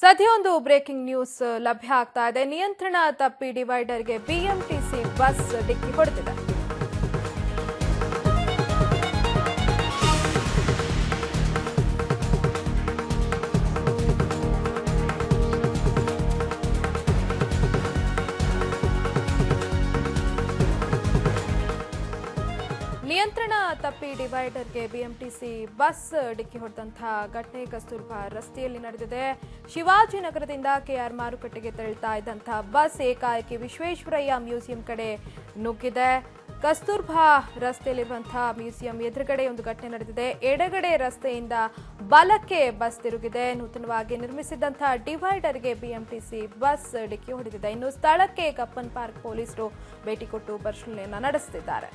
ಸದ್ಯ ಒಂದು breaking news ಲಭ್ಯ ಆಗ್ತಾ ಇದೆ. ನಿಯಂತ್ರಣ ತಪ್ಪಿ ಡಿವೈಡರ್ಗೆ ಬಿಎಂಟಿಸಿ ಬಸ್ ಡಿಕ್ಕಿ ಹೊಡೆದಿದೆ. ನಿಯಂತ್ರಣ ತಪ್ಪಿ ಡಿವೈಡರ್ಗೆ ಬಿಎಂಟಿಸಿ ಬಸ್ ಡಿಕ್ಕಿ ಹೊಡೆದಂತಹ ಘಟನೆ ಕಸ್ತೂರ್ಬಾ ರಸ್ತೆಯಲ್ಲಿ ನಡೆದಿದೆ. ಶಿವಾಜಿನಗರದಿಂದ ಕೆಆರ್ ಮಾರುಕಟ್ಟೆಗೆ ತೆರಳ್ತಾ ಇದ್ದಂತಹ ಬಸ್ ಏಕಾಏಕಿ ವಿಶ್ವೇಶ್ವರಯ್ಯ ಮ್ಯೂಸಿಯಂ ಕಡೆ ನುಗ್ಗಿದೆ. ಕಸ್ತೂರ್ಬಾ ರಸ್ತೆಯಲ್ಲಿರುವಂತಹ ಮ್ಯೂಸಿಯಂ ಎದುರುಗಡೆ ಒಂದು ಘಟನೆ ನಡೆದಿದೆ. ಎಡಗಡೆ ರಸ್ತೆಯಿಂದ ಬಲಕ್ಕೆ ಬಸ್ ತಿರುಗಿದೆ. ನೂತನವಾಗಿ ನಿರ್ಮಿಸಿದಂತಹ ಡಿವೈಡರ್ಗೆ ಬಿಎಂಟಿಸಿ ಬಸ್ ಡಿಕ್ಕಿ ಹೊಡೆದಿದೆ. ಇನ್ನು ಸ್ಥಳಕ್ಕೆ ಕಪ್ಪನ್ ಪಾರ್ಕ್ ಪೊಲೀಸರು ಭೇಟಿ ಕೊಟ್ಟು ಪರಿಶೀಲನೆಯನ್ನು ನಡೆಸುತ್ತಿದ್ದಾರೆ.